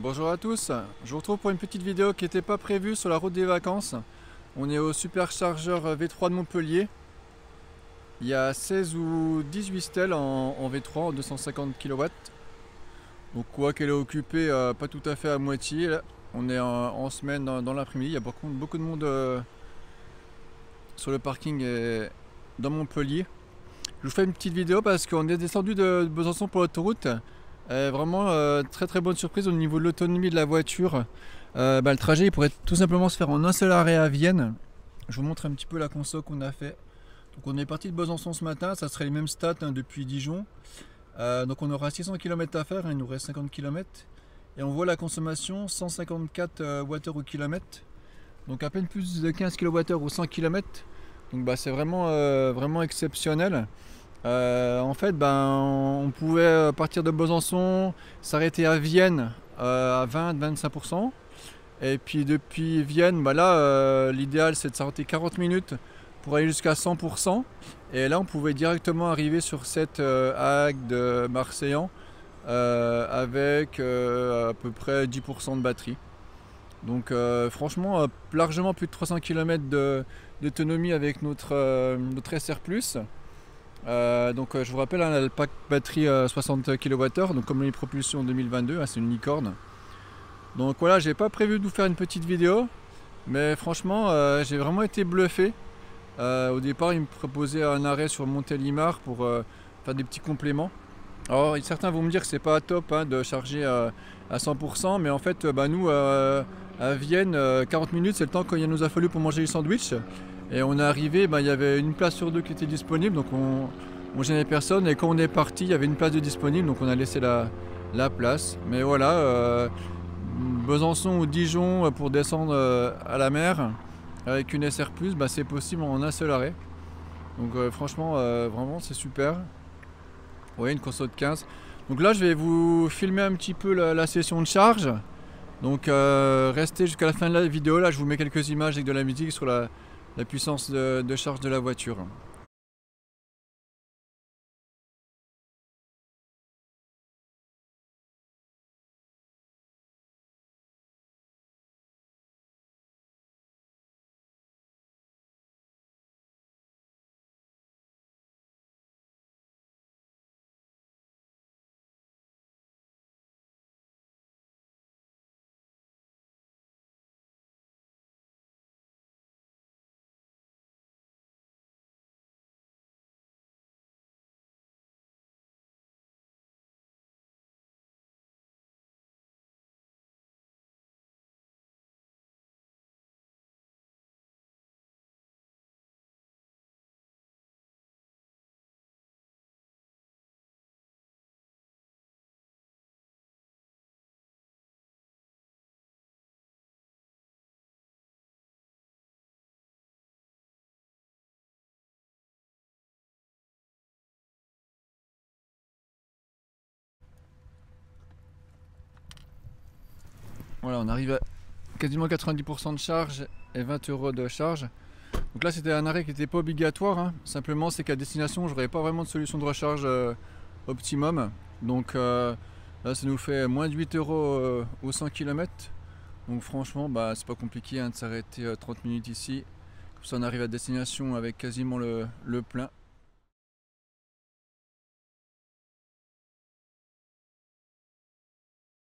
Bonjour à tous, je vous retrouve pour une petite vidéo qui n'était pas prévue sur la route des vacances. On est au superchargeur V3 de Montpellier. Il y a 16 ou 18 stèles en, V3 en 250 kW. Donc quoi qu'elle est occupée, euh, pas tout à fait à moitié. On est en, semaine dans, l'après-midi, il y a beaucoup, de monde euh, sur le parking et dans Montpellier. Je vous fais une petite vidéo parce qu'on est descendu de Besançon pour l'autoroute euh, vraiment euh, très très bonne surprise au niveau de l'autonomie de la voiture. Euh, bah, le trajet il pourrait tout simplement se faire en un seul arrêt à Vienne. Je vous montre un petit peu la console qu'on a fait. Donc on est parti de Besançon ce matin, ça serait les mêmes stats hein, depuis Dijon. donc on aura 600 km à faire, il nous reste 50 km. Et on voit la consommation 154 Wh au kilomètre. Donc à peine plus de 15 kWh au 100 km. Donc bah, c'est vraiment, vraiment exceptionnel. Euh, en fait, ben, on pouvait euh, partir de Besançon, s'arrêter à Vienne euh, à 20-25%. Et puis depuis Vienne, ben là, l'idéal c'est de s'arrêter 40 minutes pour aller jusqu'à 100%. Et là, on pouvait directement arriver sur cette hague de Marseillan avec à peu près 10% de batterie. Donc franchement, largement plus de 300 km d'autonomie avec notre, notre SR ⁇ euh, donc euh, je vous rappelle, hein, le pack batterie 60 euh, kWh, donc comme les propulsion 2022, hein, c'est une licorne. Donc voilà, j'ai pas prévu de vous faire une petite vidéo, mais franchement, j'ai vraiment été bluffé. au départ, il me proposait un arrêt sur Montélimar pour faire des petits compléments. Alors certains vont me dire que c'est pas top hein, de charger à 100%, mais en fait, bah, nous à Vienne, 40 minutes, c'est le temps qu'il nous a fallu pour manger les sandwichs. Et on est arrivé, ben, il y avait une place sur deux qui était disponible, donc on ne gênait personne. Et quand on est parti, il y avait une place de disponible, donc on a laissé la, place. Mais voilà, euh, Besançon ou Dijon pour descendre euh, à la mer avec une SR, ben, c'est possible en un seul arrêt. Donc euh, franchement, vraiment, c'est super. Vous voyez, une console de 15. Donc là, je vais vous filmer un petit peu la, session de charge. Donc restez jusqu'à la fin de la vidéo. Là, je vous mets quelques images avec de la musique sur la, la puissance de, charge de la voiture. Voilà, on arrive à quasiment 90% de charge et 20 euros de charge. Donc là, c'était un arrêt qui n'était pas obligatoire. Hein. Simplement, c'est qu'à destination, je n'aurais pas vraiment de solution de recharge euh, optimum. Donc euh, là, ça nous fait moins de 8 euros euh, au 100 km. Donc franchement, bah, c'est pas compliqué hein, de s'arrêter 30 minutes ici. Comme ça, on arrive à destination avec quasiment le plein.